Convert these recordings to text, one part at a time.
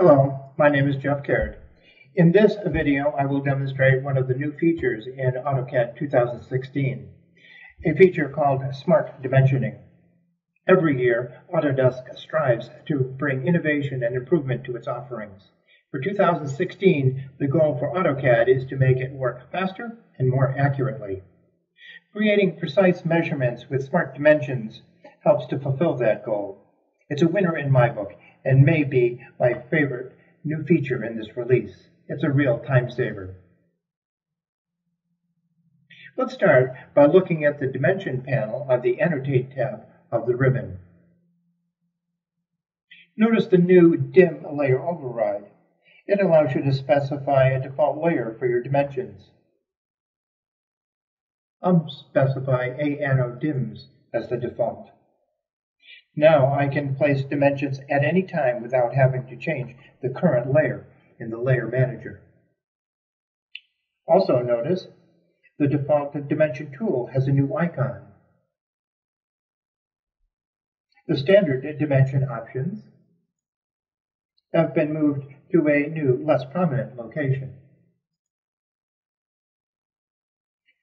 Hello, my name is Jeff Caird. In this video, I will demonstrate one of the new features in AutoCAD 2016, a feature called Smart Dimensioning. Every year, Autodesk strives to bring innovation and improvement to its offerings. For 2016, the goal for AutoCAD is to make it work faster and more accurately. Creating precise measurements with smart dimensions helps to fulfill that goal. It's a winner in my book and may be my favorite new feature in this release. It's a real time saver. Let's start by looking at the Dimension panel on the Annotate tab of the ribbon. Notice the new Dim Layer Override. It allows you to specify a default layer for your dimensions. Um, Unspecify ANODIMS as the default. Now I can place dimensions at any time without having to change the current layer in the Layer Manager. Also notice the default dimension tool has a new icon. The standard dimension options have been moved to a new, less prominent location.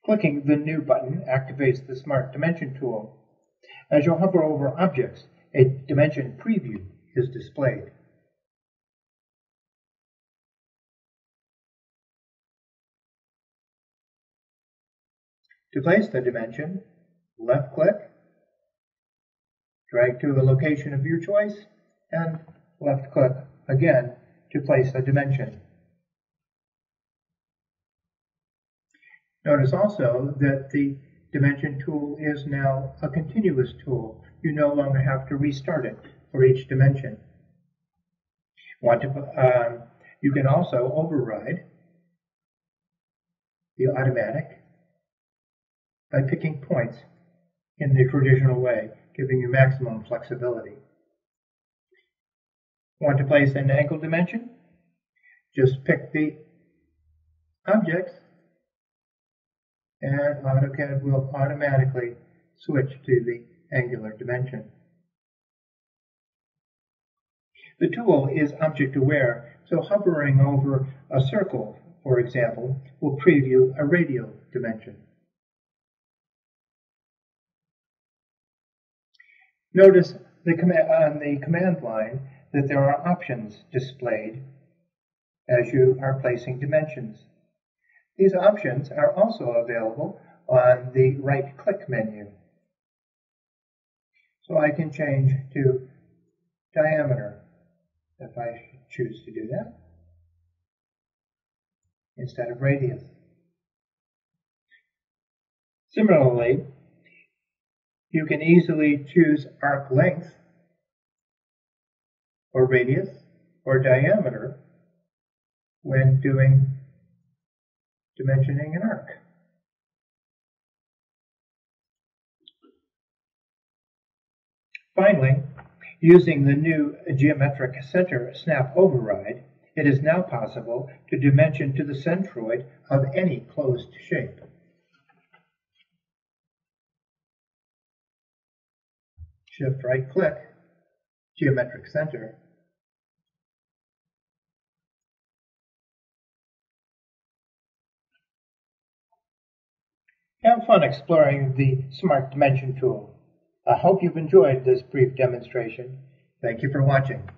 Clicking the New button activates the Smart Dimension tool as you hover over objects, a dimension preview is displayed. To place the dimension, left click, drag to the location of your choice, and left click again to place a dimension. Notice also that the dimension tool is now a continuous tool. You no longer have to restart it for each dimension. Want to, um, you can also override the automatic by picking points in the traditional way, giving you maximum flexibility. Want to place an angle dimension? Just pick the objects and AutoCAD will automatically switch to the angular dimension. The tool is object aware, so hovering over a circle, for example, will preview a radial dimension. Notice the on the command line that there are options displayed as you are placing dimensions. These options are also available on the right-click menu. So I can change to diameter if I choose to do that instead of radius. Similarly, you can easily choose arc length or radius or diameter when doing dimensioning an arc. Finally, using the new geometric center snap override, it is now possible to dimension to the centroid of any closed shape. Shift right click, geometric center, Have fun exploring the Smart Dimension tool. I hope you've enjoyed this brief demonstration. Thank you for watching.